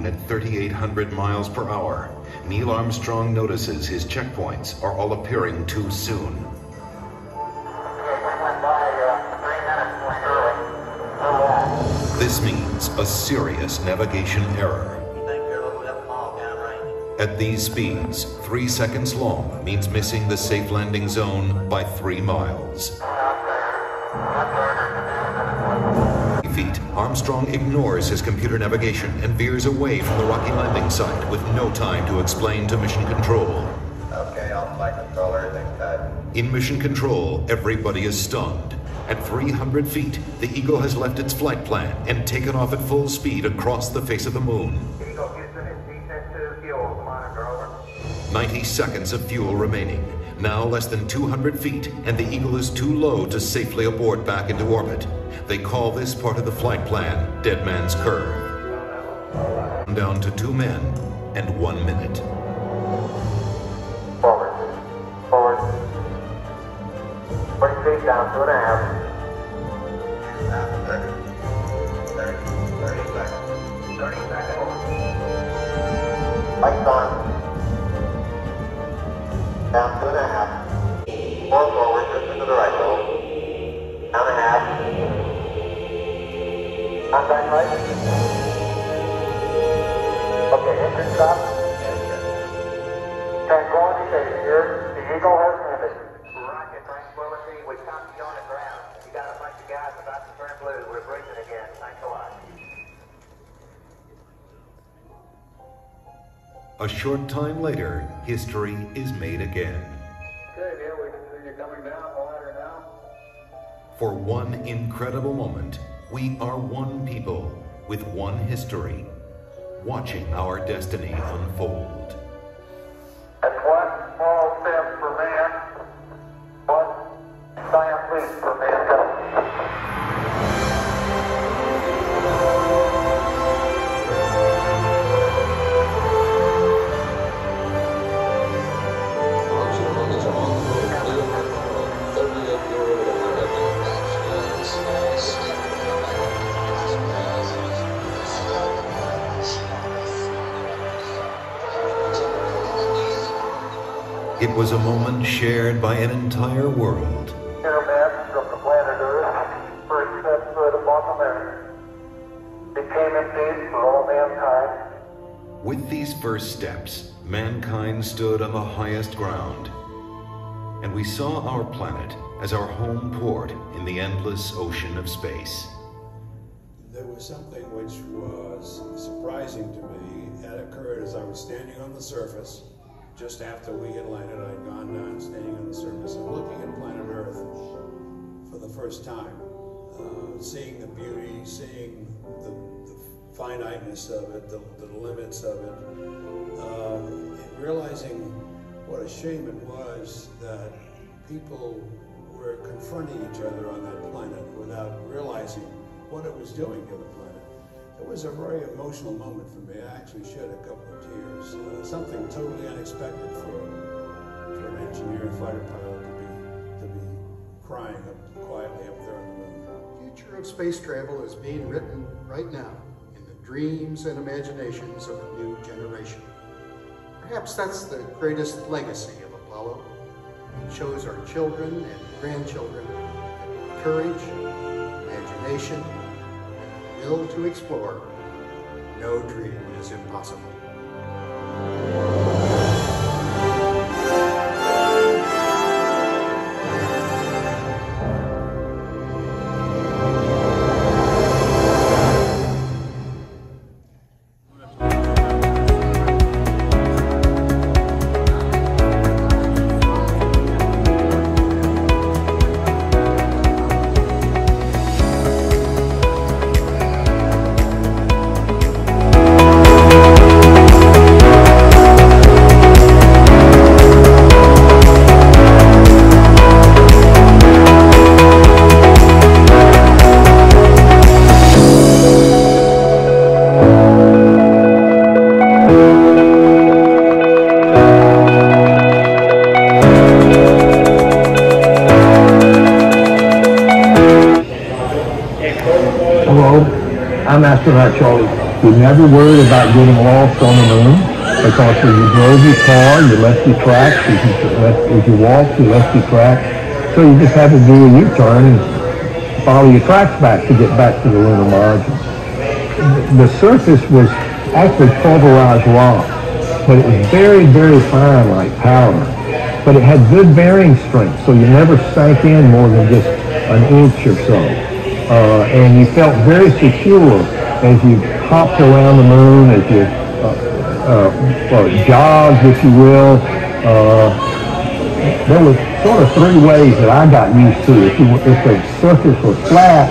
moon at 3,800 miles per hour. Neil Armstrong notices his checkpoints are all appearing too soon. This means a serious navigation error. At these speeds, three seconds long means missing the safe landing zone by three miles. Feet, Armstrong ignores his computer navigation and veers away from the rocky landing site with no time to explain to Mission Control. Okay, I'll flight controller, everything's good. In Mission Control, everybody is stunned. At 300 feet, the Eagle has left its flight plan and taken off at full speed across the face of the moon. Eagle Houston is descent to fuel, monitor over. 90 seconds of fuel remaining. Now less than 200 feet, and the Eagle is too low to safely abort back into orbit. They call this part of the flight plan Dead Man's Curve. Down to two men and one minute. Forward. Forward. 20 feet down, two and a half. Down 30. 30. 30 seconds. 30 seconds. Lights on. Down two and a half. More forward, just to the right, though. Contact right? Okay, engine stop. Tranquility Base here. The Eagle has landed. Rocket Tranquility. We copied you on the ground. You got a bunch of guys about to turn blue. We're breaching again. Thanks a lot. A short time later, history is made again. Okay, Neil, we can see you coming down the ladder now. For one incredible moment, we are one people with one history, watching our destiny unfold. It was a moment shared by an entire world. Here, man, from the planet Earth, first step foot upon the moon, became in peace for all mankind. With these first steps, mankind stood on the highest ground, and we saw our planet as our home port in the endless ocean of space. There was something which was surprising to me. That occurred as I was standing on the surface. Just after we had landed, I'd gone down, standing on the surface and looking at planet Earth for the first time. Uh, seeing the beauty, seeing the, the finiteness of it, the, the limits of it, uh, and realizing what a shame it was that people were confronting each other on that planet without realizing what it was doing to the planet. It was a very emotional moment for me. I actually shed a couple of tears. Uh, something totally unexpected for, for an engineer and fighter pilot to be to be crying up quietly up there on the moon. The future of space travel is being written right now in the dreams and imaginations of a new generation. Perhaps that's the greatest legacy of Apollo. It shows our children and grandchildren that courage, imagination, will to explore, no dream is impossible. I'm astronaut Charlie. You never worried about getting lost on the moon because when you drove your car, you left your tracks. If you, if you walked, you left your tracks. So you just had to do a U-turn and follow your tracks back to get back to the lunar module. The surface was actually pulverized rock, but it was very, very fine like powder. But it had good bearing strength, so you never sank in more than just an inch or so uh, and you felt very secure as you hopped around the moon, as you uh, uh, jogged, if you will. Uh, there was sort of three ways that I got used to. If, you, if the surface was flat,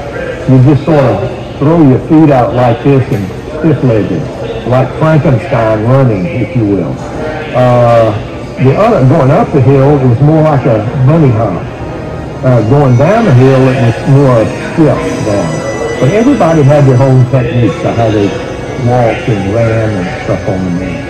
you just sort of throw your feet out like this and stiff-legged, like Frankenstein running, if you will. Uh, the other, going up the hill, it was more like a bunny hop uh, going down the hill, it was more a step down. But everybody had their own techniques of how they walked and ran and stuff on the moon.